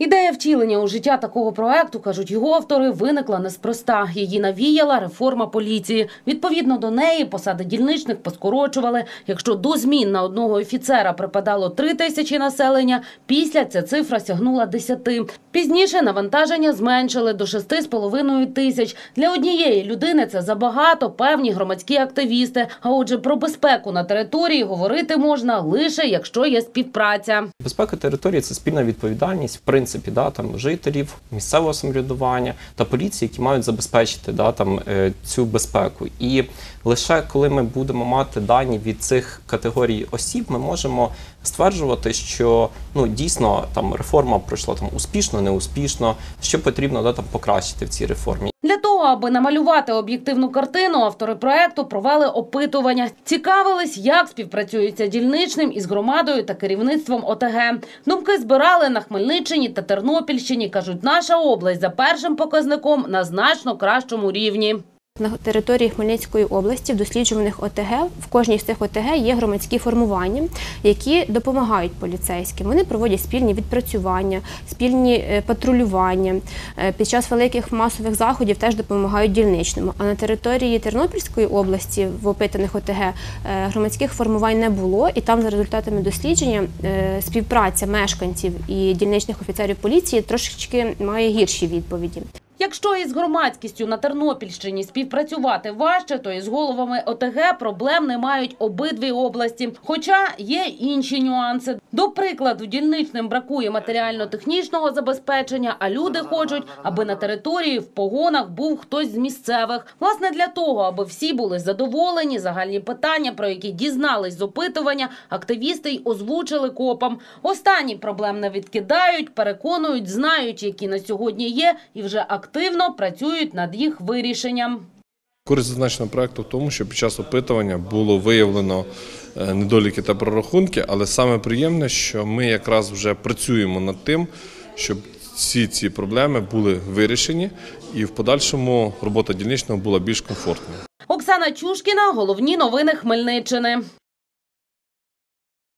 Ідея втілення у життя такого проекту, кажуть його автори, виникла неспроста. Її навіяла реформа поліції. Відповідно до неї посади дільничних поскорочували. Якщо до змін на одного офіцера припадало три тисячі населення, після ця цифра сягнула десяти. Пізніше навантаження зменшили до шести з половиною тисяч. Для однієї людини це забагато, певні громадські активісти. А отже, про безпеку на території говорити можна лише якщо є співпраця. Безпека території це спільна відповідальність, в принципі, да, там, жителів, місцевого самоврядування та поліції, які мають забезпечити да, там, е, цю безпеку. І лише коли ми будемо мати дані від цих категорій осіб, ми можемо стверджувати, що ну, дійсно там, реформа пройшла там, успішно, неуспішно, що потрібно да, там, покращити в цій реформі. Для того, аби намалювати об'єктивну картину, автори проекту провели опитування. Цікавились, як співпрацюється дільничним із громадою та керівництвом ОТГ. Думки збирали на Хмельниччині та Тернопільщині. кажуть, наша область за першим показником на значно кращому рівні. На території Хмельницької області в досліджуваних ОТГ в кожній з цих ОТГ є громадські формування, які допомагають поліцейським. Вони проводять спільні відпрацювання, спільні е, патрулювання. Е, Під час великих масових заходів теж допомагають дільничному. А на території Тернопільської області в опитаних ОТГ е, громадських формувань не було, і там за результатами дослідження співпраця мешканців і дільничних офіцерів поліції трошечки має гірші відповіді. Якщо із громадськістю на Тернопільщині співпрацювати важче, то із головами ОТГ проблем не мають обидві області. Хоча є інші нюанси. До прикладу, дільничним бракує матеріально-технічного забезпечення, а люди хочуть, аби на території в погонах був хтось з місцевих. Власне, для того, аби всі були задоволені, загальні питання, про які дізнались з опитування, активісти й озвучили копам. Останні проблем не відкидають, переконують, знають, які на сьогодні є, і вже активно працюють над їх вирішенням. Користь зазначеного проекту в тому, що під час опитування було виявлено е, недоліки та прорахунки, але саме приємне, що ми якраз вже працюємо над тим, щоб всі ці проблеми були вирішені, і в подальшому робота дільничного була більш комфортною. Оксана Чушкіна, головні новини Хмельниччини.